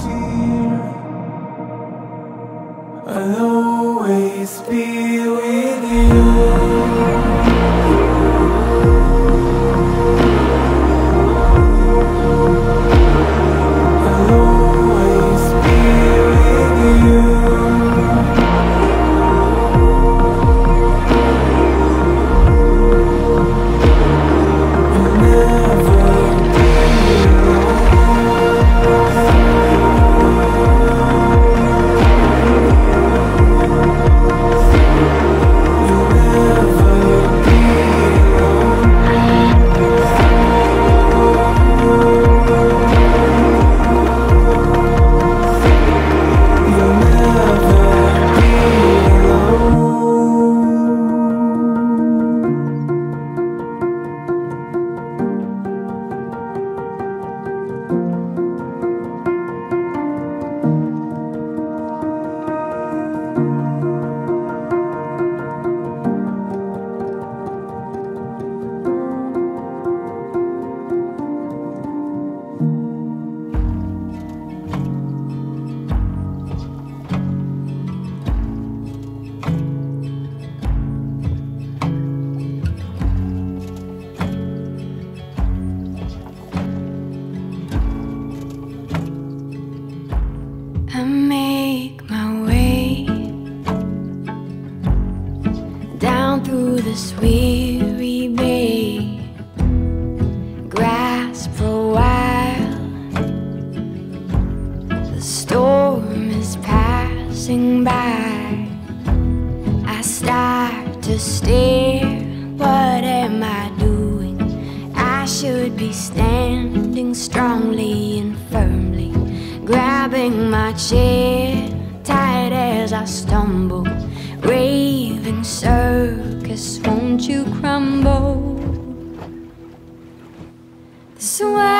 fear. I'll always be as I stumble. Raving circus, won't you crumble? The way.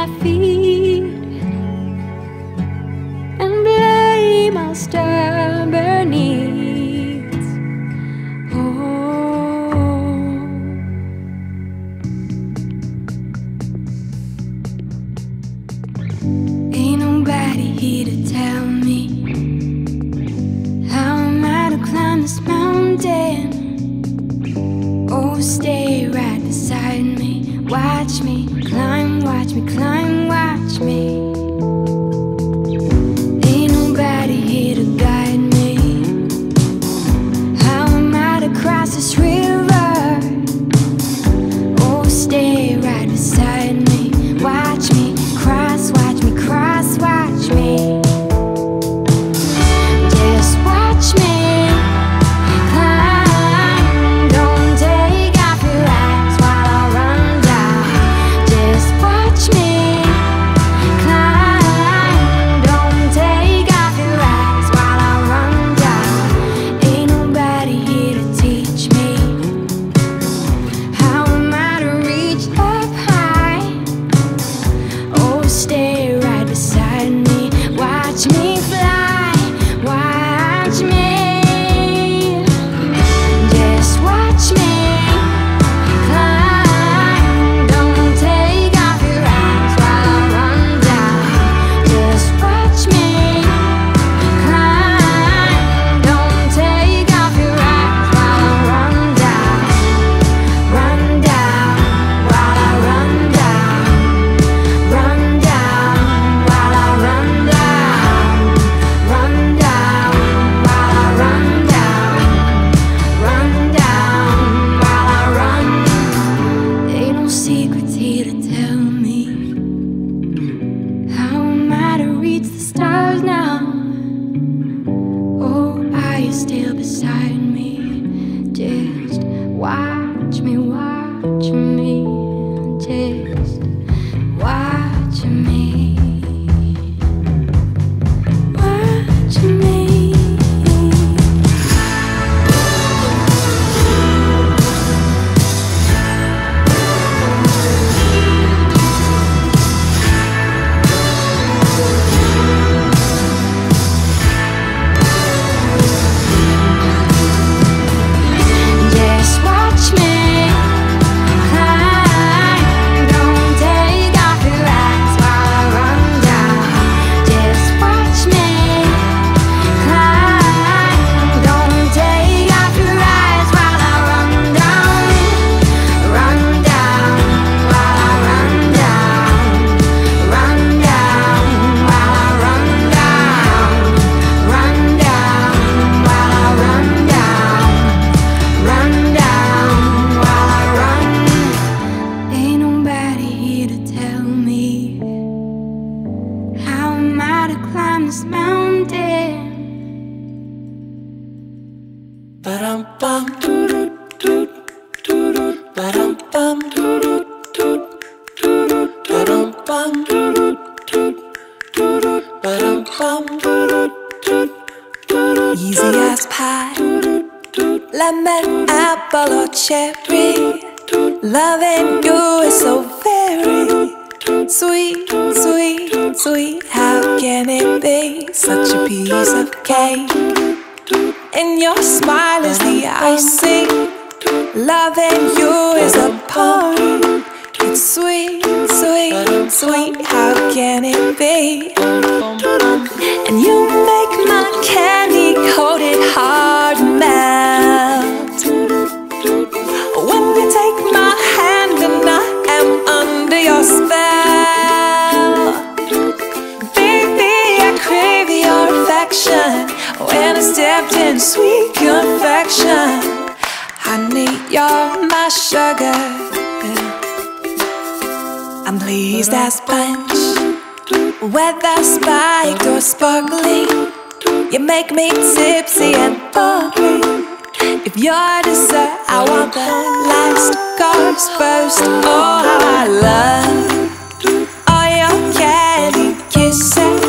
my feet. Climb, watch me, climb, watch me. Easy as pie, lemon, apple, or cherry. Loving you is so very sweet, sweet, sweet. How can it be such a piece of cake? And your smile is the icing. Loving you is a party. It's sweet, sweet, sweet. How can it be? And you make my Whether spiked or sparkling, you make me tipsy and bubbly. If you're dessert, I want the last course first. Oh, how I love all your candy kisses,